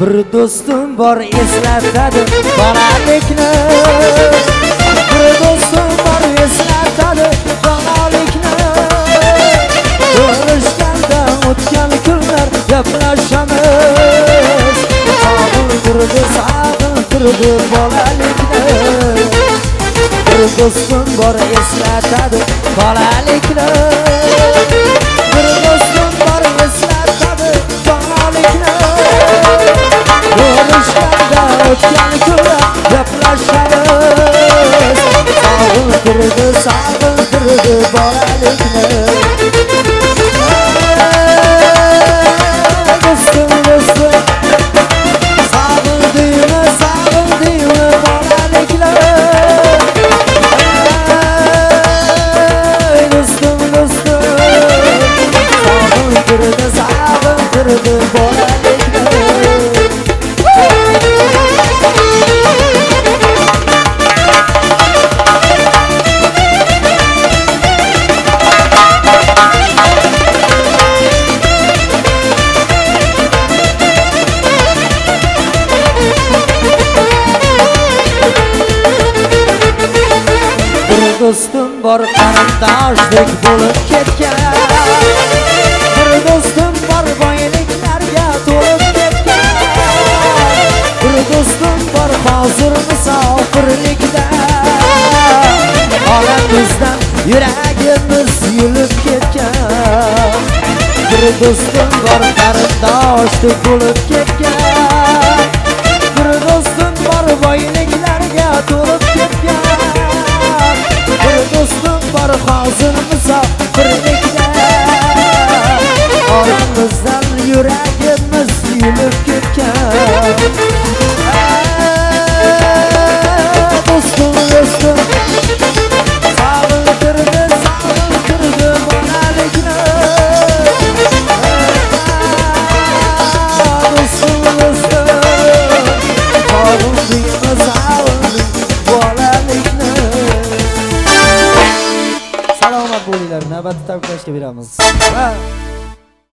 bir do'stim bor eslatadi bolalikni bir do'stim bor eslatadi bolalikni ko'rishganda o'tgan kunlar gaplashamiz. Sog'intirdi sog'intirdi bolalikni. Bir do'stim bor eslatadi bolalikni I love you. Do'stim bor qarindoshdek bo'lib ketgan. Bir do'stim bor boyliklarga to'lib ketgan. Bir do'stim bor hozir musofirlikda olamizdan yuragimiz yulib ketgan. Bir do'stim bor qarindoshdek bo'lib ketgan. Oramizdan yuragimiz yulib ketgan Ey do'stim do'stim sog'intirdi sog'intirdi bolalikni do'stim do'stim sog'indingmi sog'indim bolalikni salomat bo'linglar navbatda tabrikashga beramiz Va